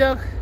dag.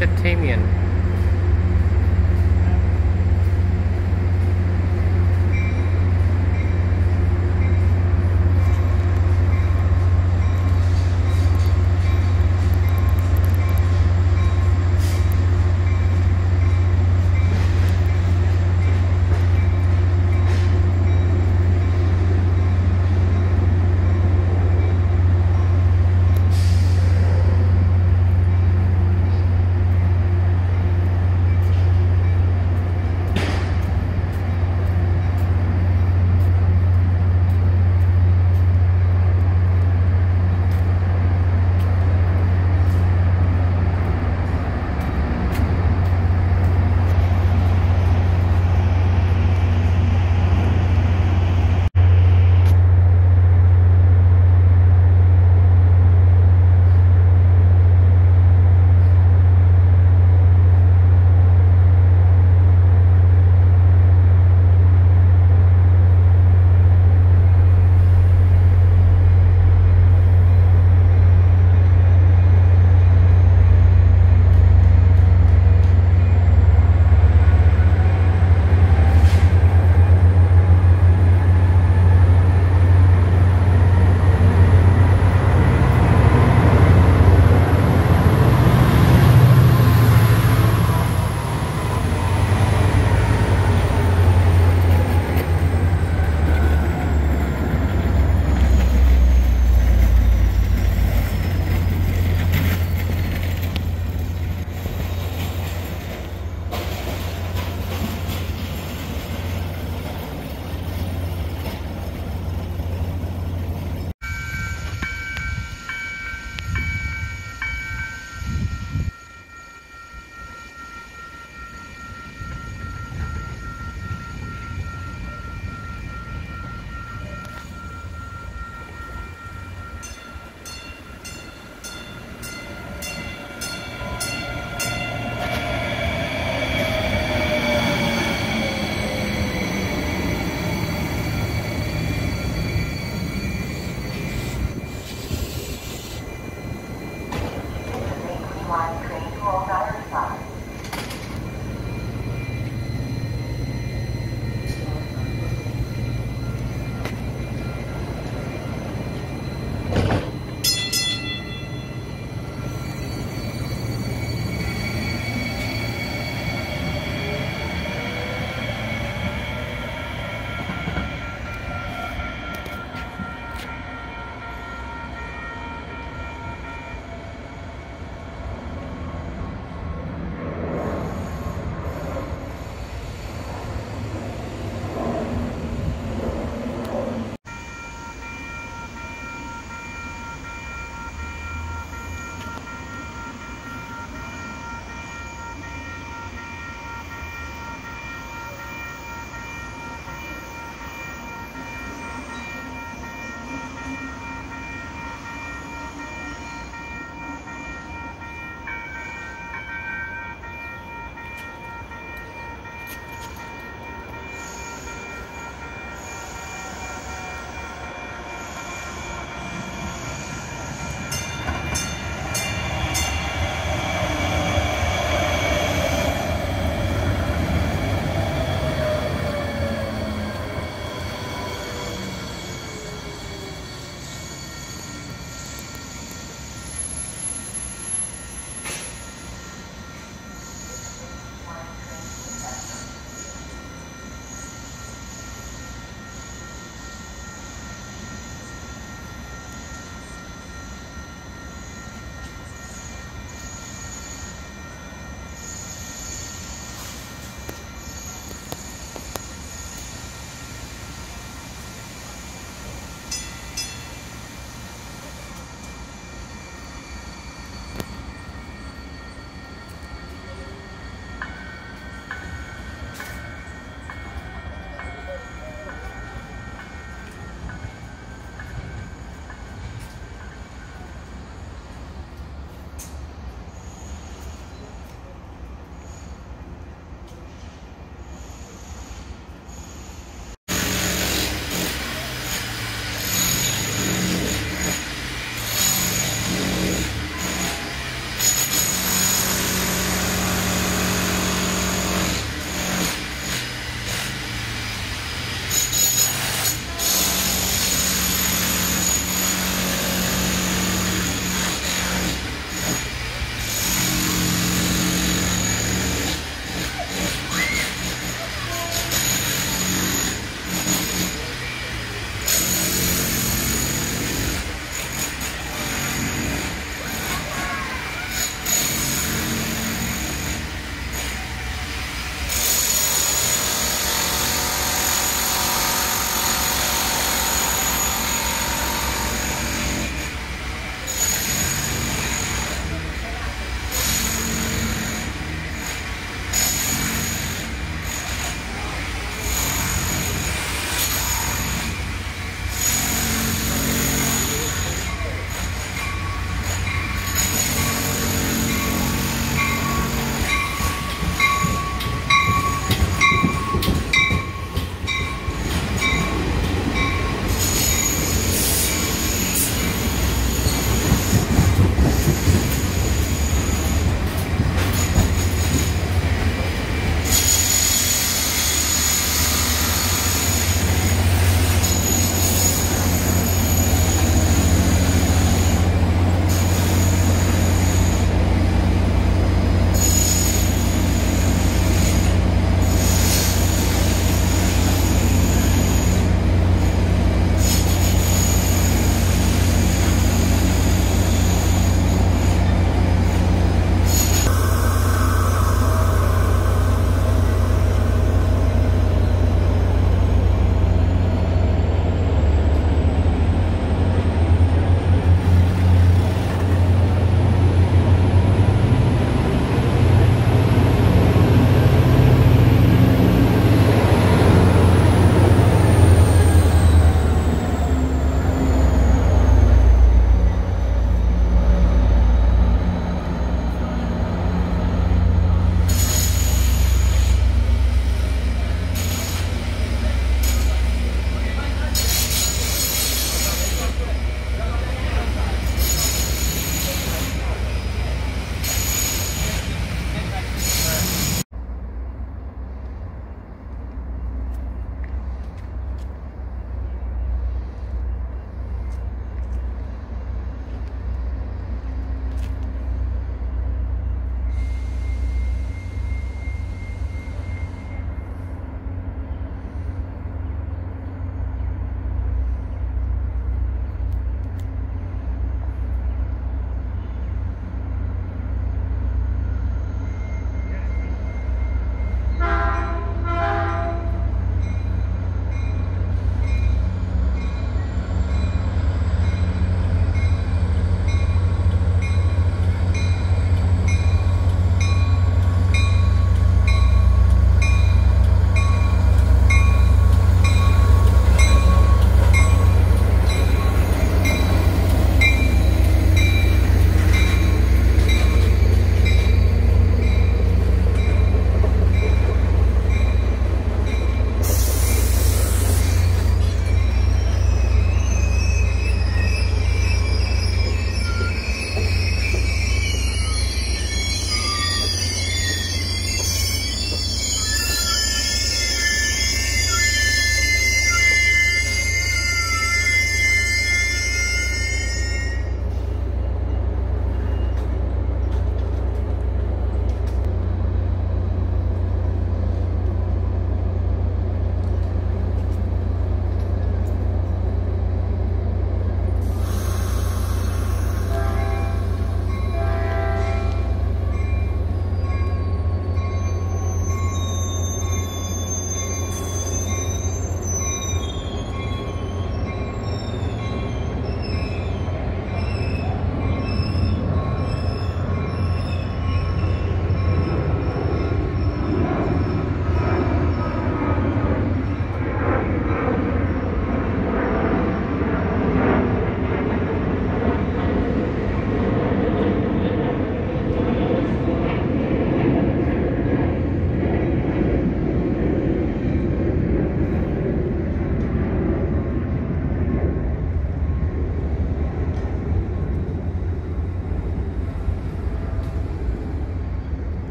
One's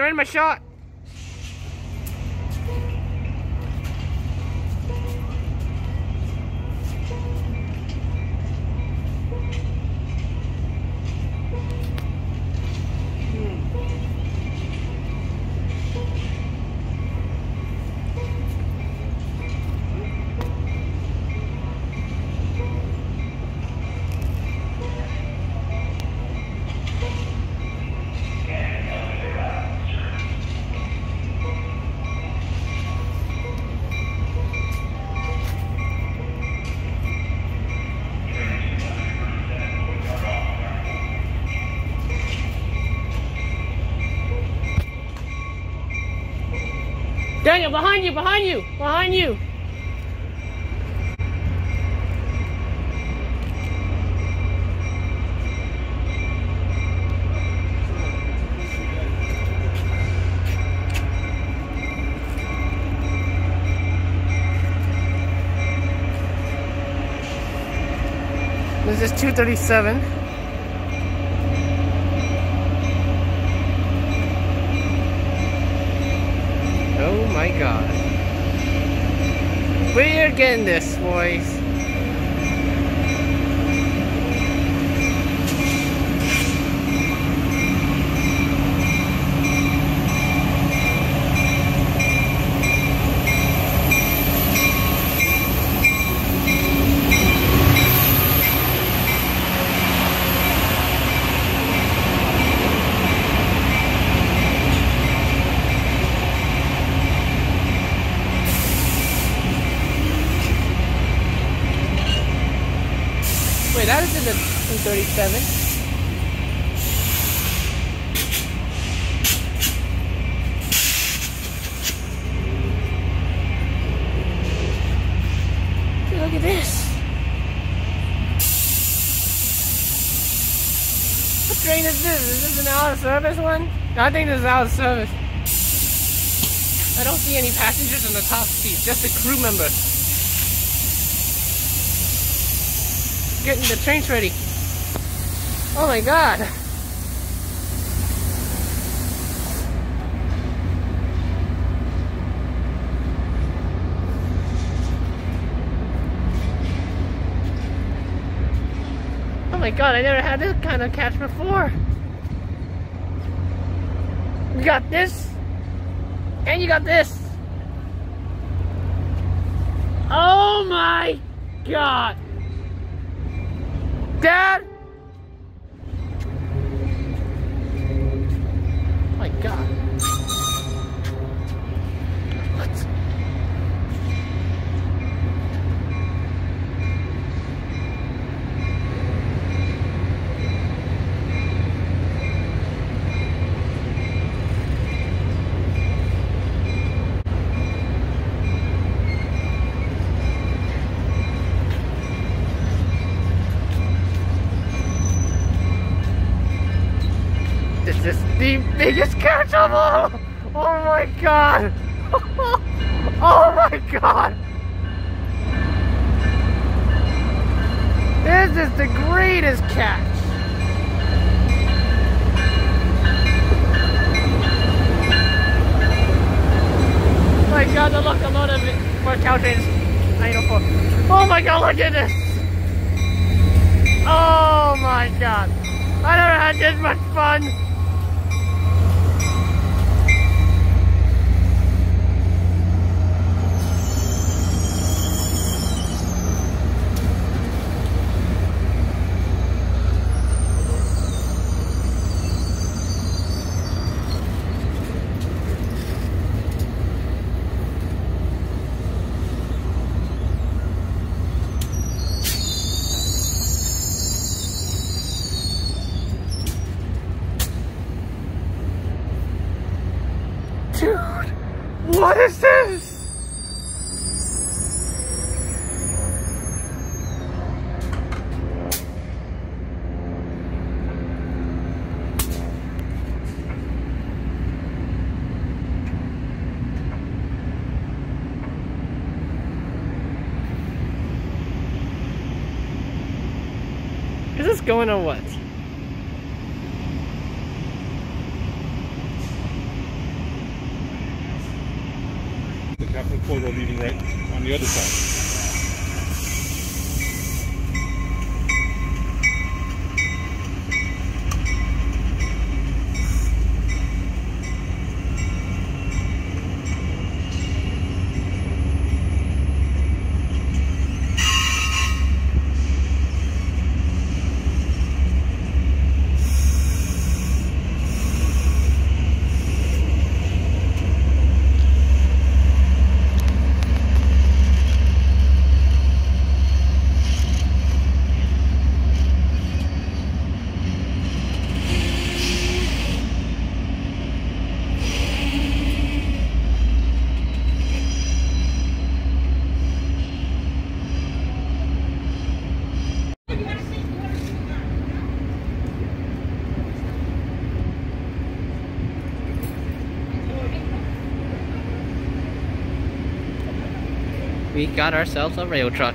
you're in my shot. Behind you, behind you, behind you. This is 237. God. We're getting this, boys. Wait, that is in the 237. Dude, look at this. What train is this? Is this an out of service one? No, I think this is out of service. I don't see any passengers in the top seat, just a crew member. getting the trains ready. Oh my god. Oh my god, I never had this kind of catch before. You got this, and you got this. Oh my god. Dad! Biggest catch of all! Oh my god! Oh my god! This is the greatest catch! Oh my god, the look alone of it for Caltrain's 904. Oh my god, look at this! Oh my god! I never had this much fun! Dude, what is this? Is this going on what? National Corridor leading right on the other side. we got ourselves a rail truck.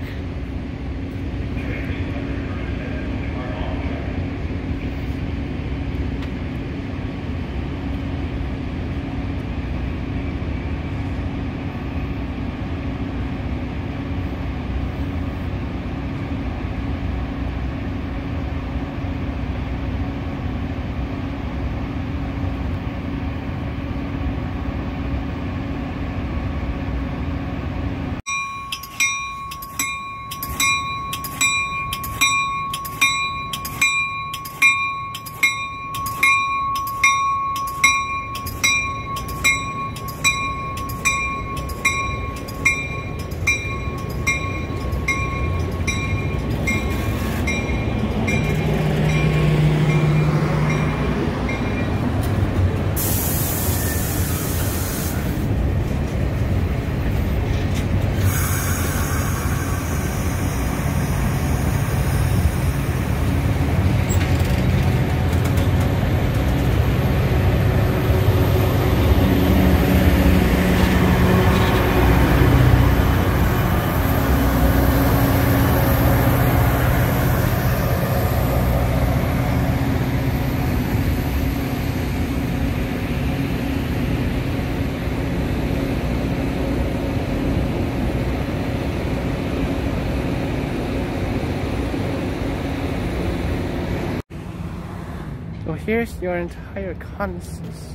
Here's your entire consist.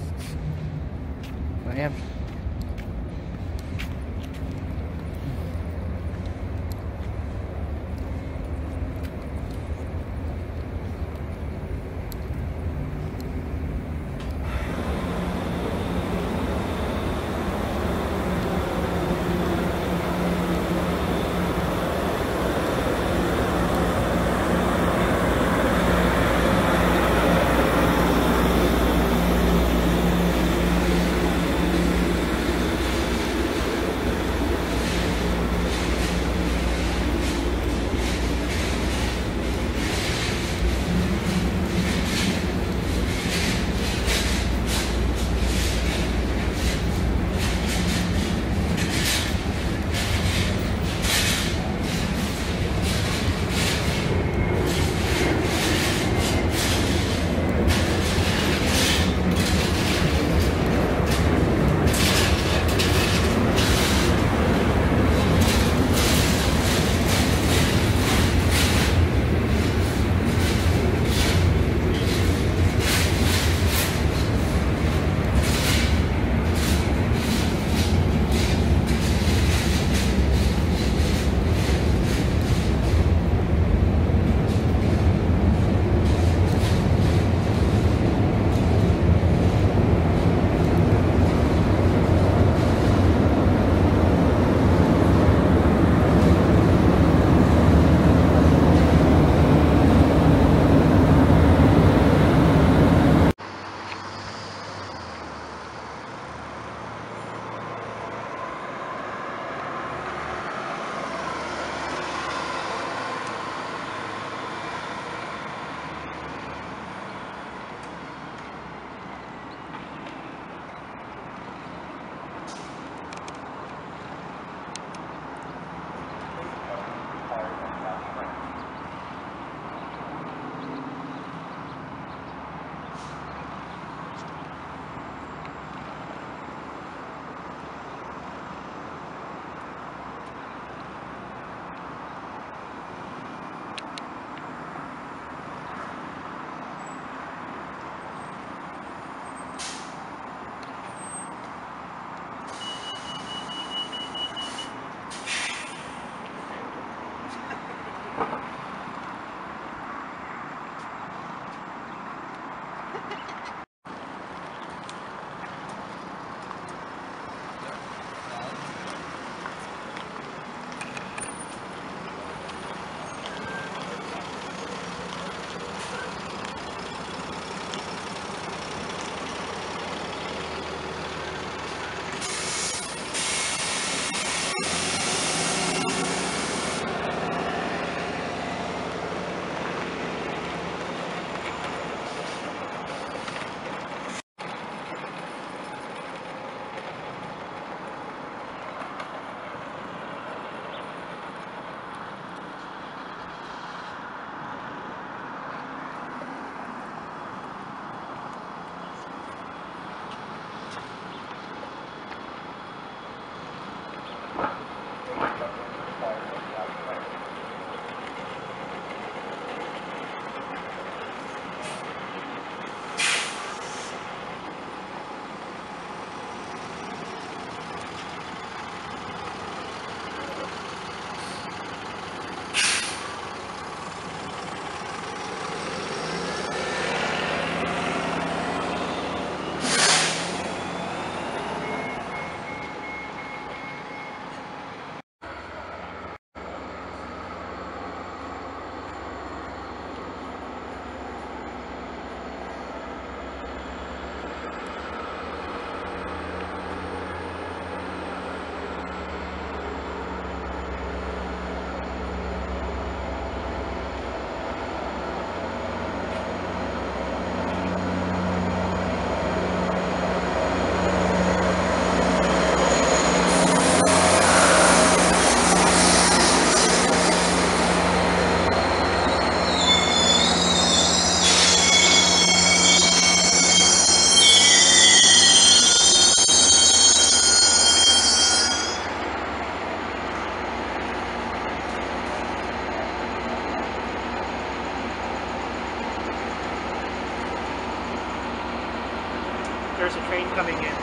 There's train coming in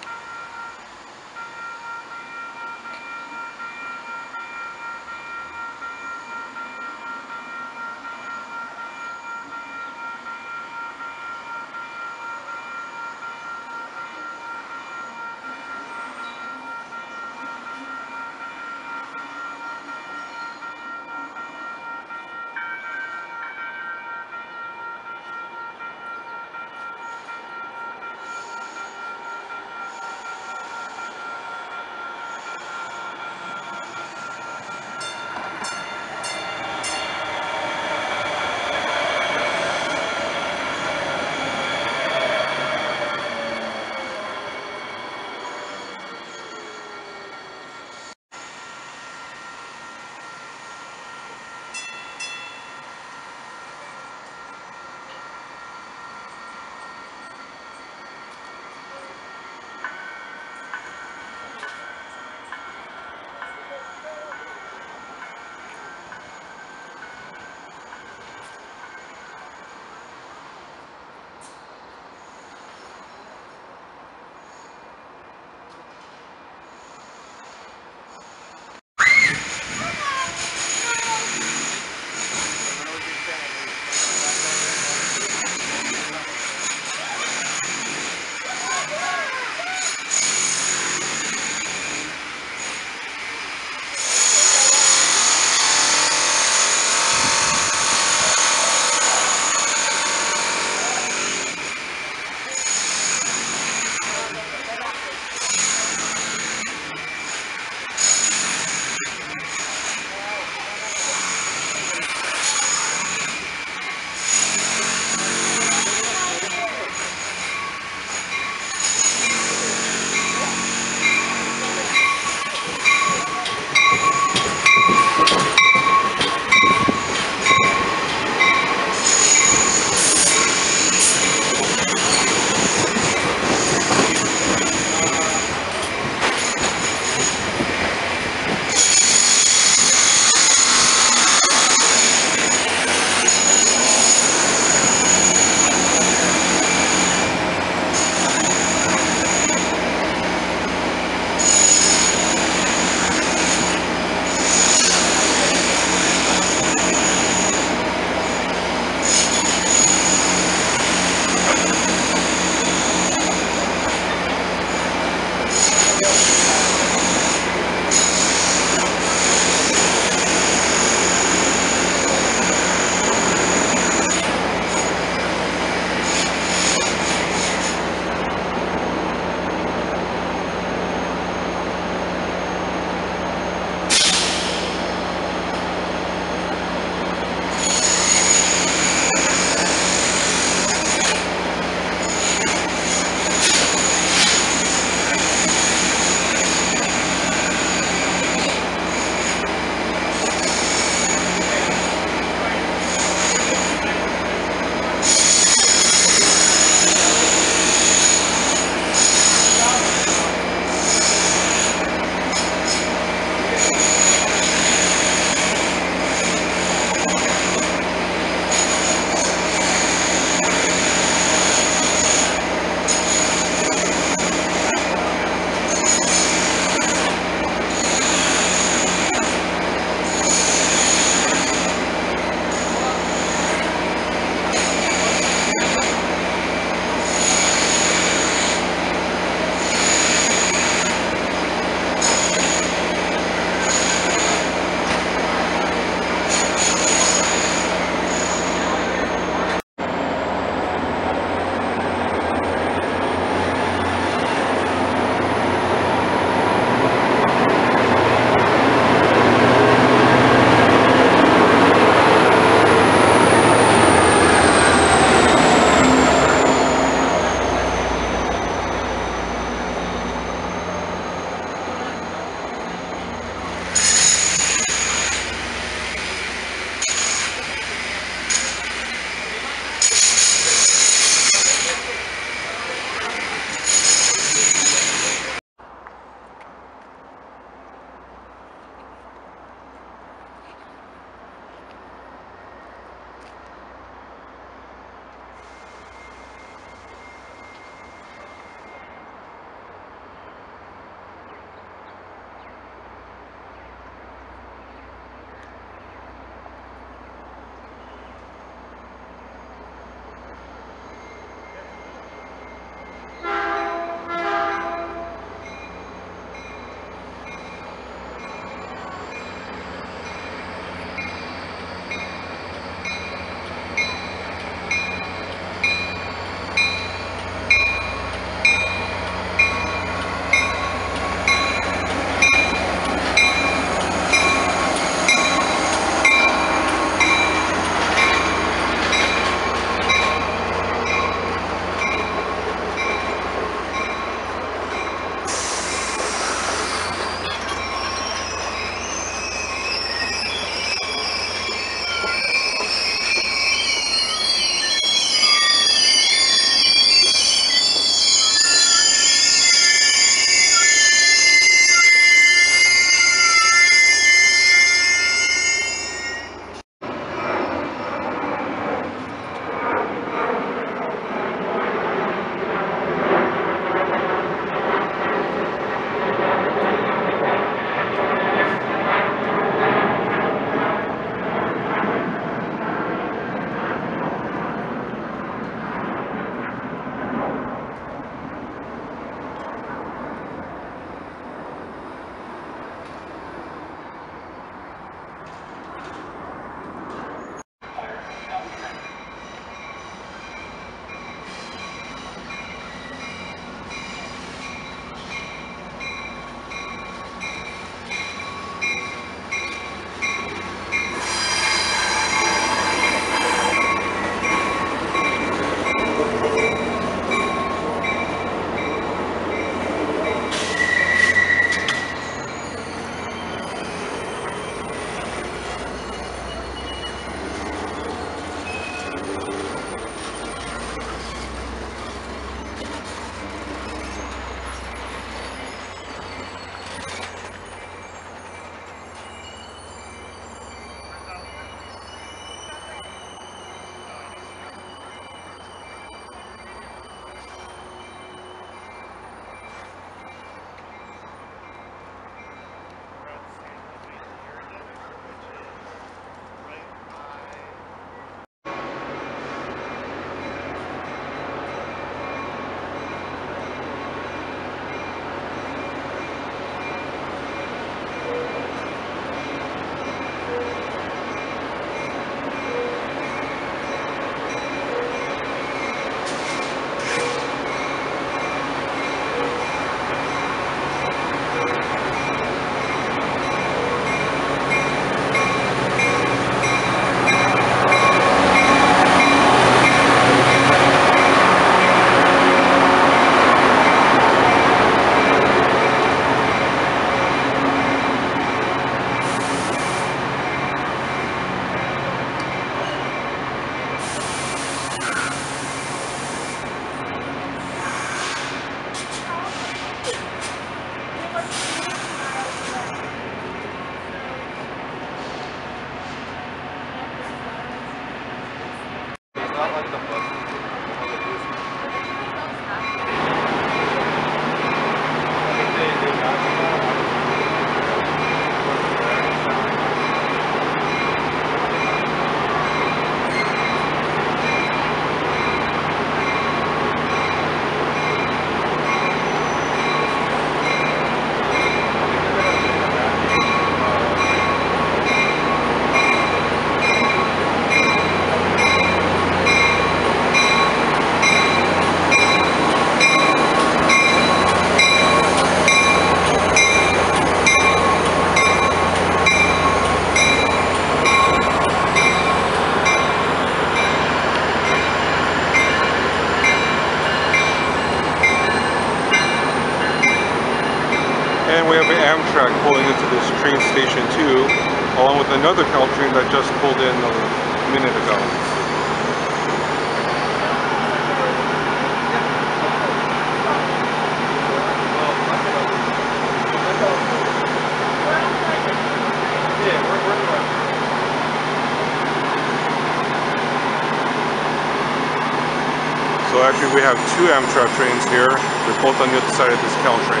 Amtrak trains here. They're both on the other side of this Caltrain.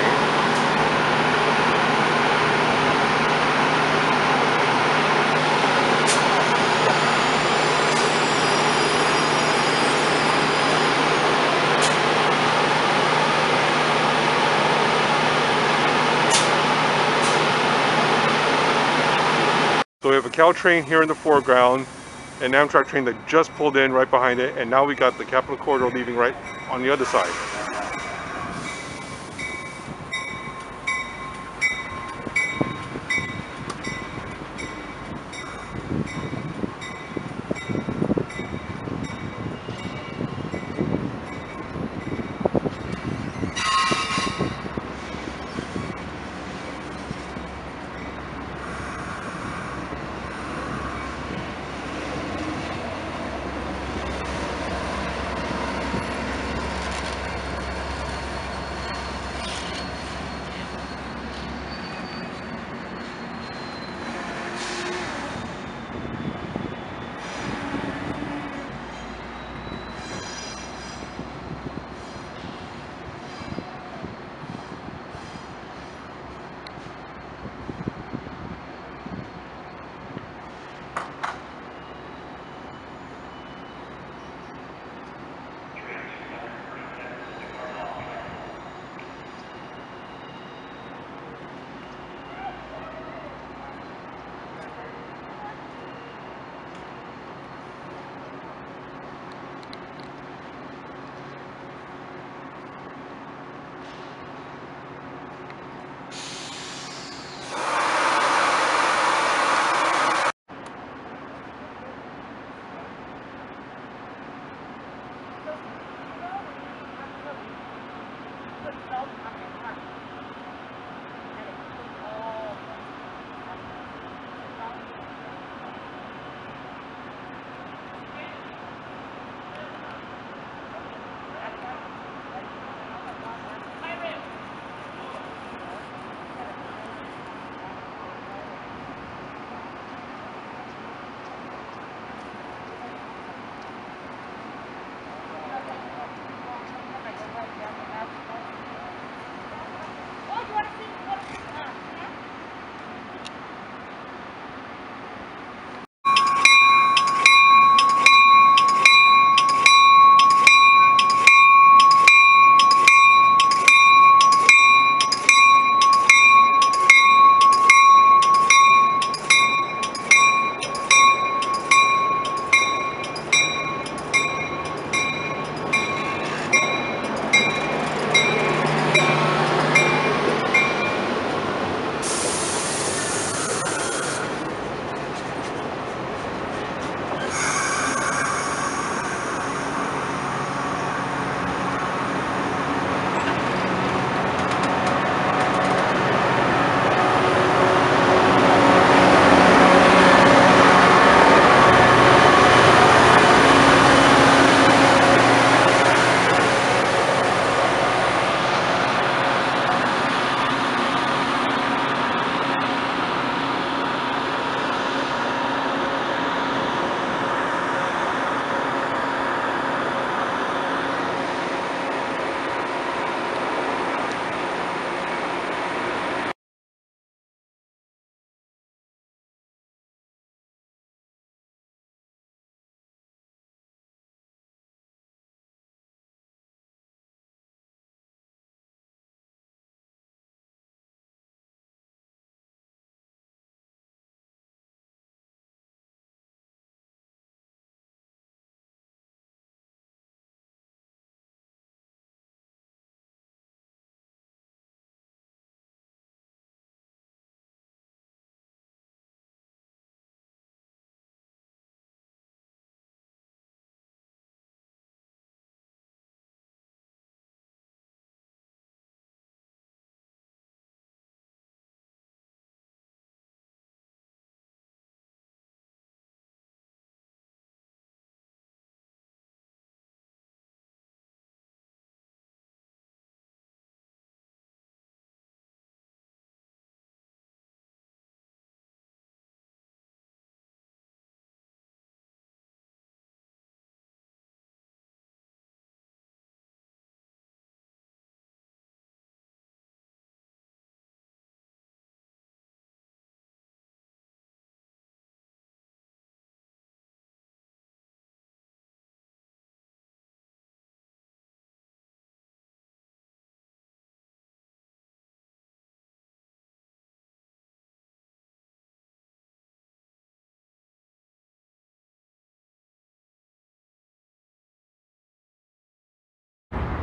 So we have a Caltrain here in the foreground, an Amtrak train that just pulled in right behind it, and now we got the Capitol Corridor leaving right on the other side.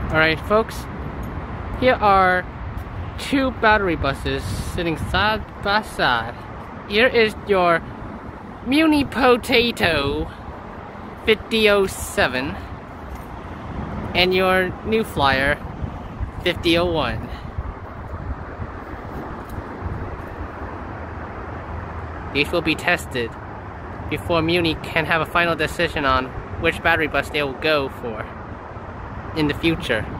Alright folks, here are two battery buses sitting side by side. Here is your Muni Proterra 5007 and your New Flyer 5001. These will be tested before Muni can have a final decision on which battery bus they will go for in the future.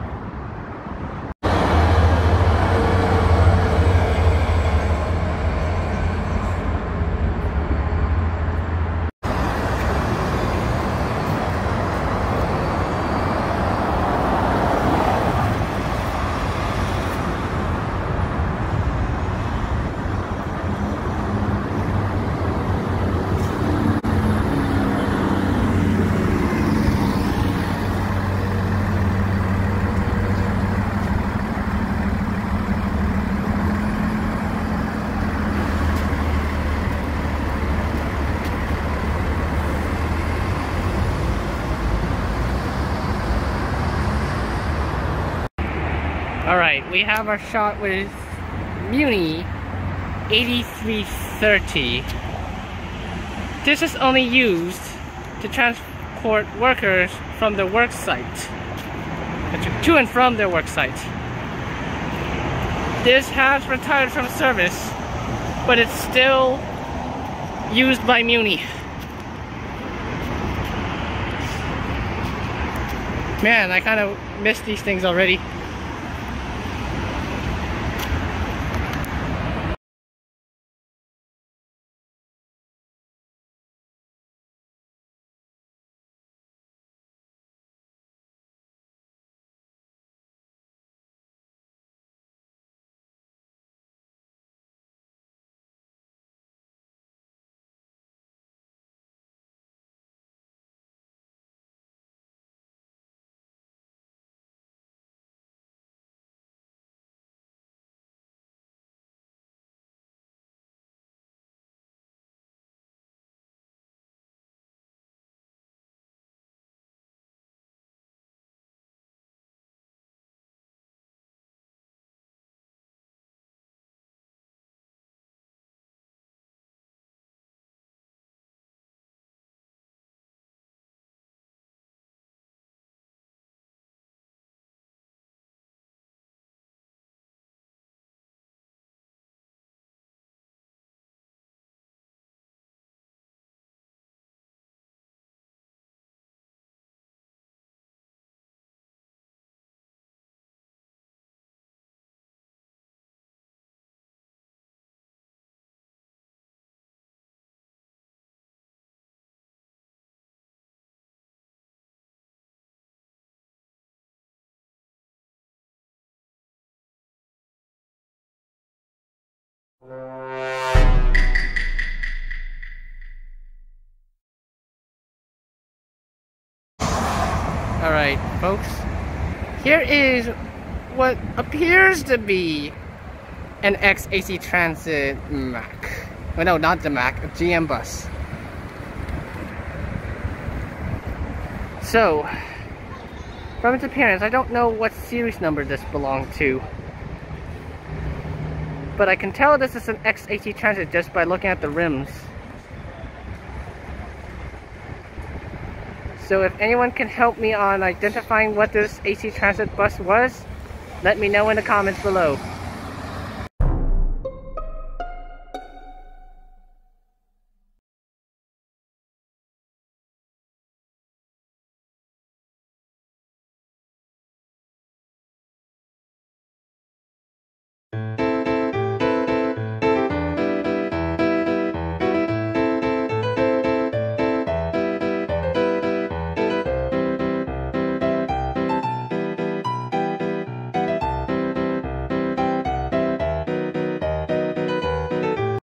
Alright, we have our shot with Muni 8330. This is only used to transport workers from their work site. To and from their work site. This has retired from service, but it's still used by Muni. Man, I kind of miss these things already. Alright, folks. Here is what appears to be an XAC Transit Mac. Well, no, not the Mac, a GM bus. So, from its appearance, I don't know what series number this belonged to. But I can tell this is an XAC Transit just by looking at the rims. So if anyone can help me on identifying what this AC Transit bus was, let me know in the comments below.